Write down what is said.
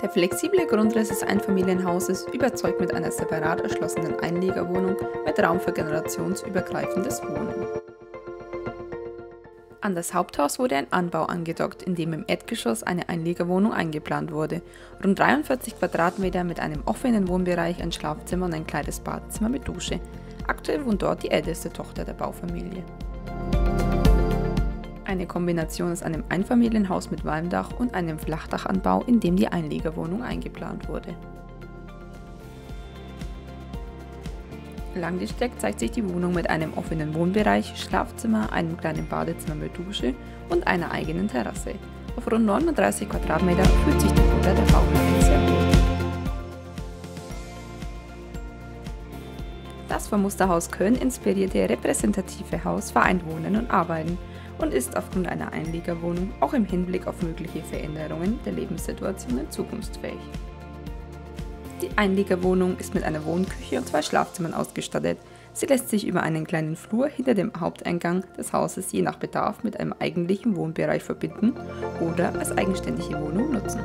Der flexible Grundriss des Einfamilienhauses überzeugt mit einer separat erschlossenen Einliegerwohnung mit Raum für generationsübergreifendes Wohnen. An das Haupthaus wurde ein Anbau angedockt, in dem im Erdgeschoss eine Einliegerwohnung eingeplant wurde. Rund 43 Quadratmeter mit einem offenen Wohnbereich, ein Schlafzimmer und ein kleines Badezimmer mit Dusche. Aktuell wohnt dort die älteste Tochter der Baufamilie. Eine Kombination aus einem Einfamilienhaus mit Walmdach und einem Flachdachanbau, in dem die Einliegerwohnung eingeplant wurde. Langgestreckt zeigt sich die Wohnung mit einem offenen Wohnbereich, Schlafzimmer, einem kleinen Badezimmer mit Dusche und einer eigenen Terrasse. Auf rund 39 Quadratmeter fühlt sich die Mutter der Bauherrin sehr wohl. Das vom Musterhaus Köln inspirierte repräsentative Haus vereint Wohnen und Arbeiten und ist aufgrund einer Einliegerwohnung auch im Hinblick auf mögliche Veränderungen der Lebenssituationen zukunftsfähig. Die Einliegerwohnung ist mit einer Wohnküche und zwei Schlafzimmern ausgestattet. Sie lässt sich über einen kleinen Flur hinter dem Haupteingang des Hauses je nach Bedarf mit einem eigentlichen Wohnbereich verbinden oder als eigenständige Wohnung nutzen.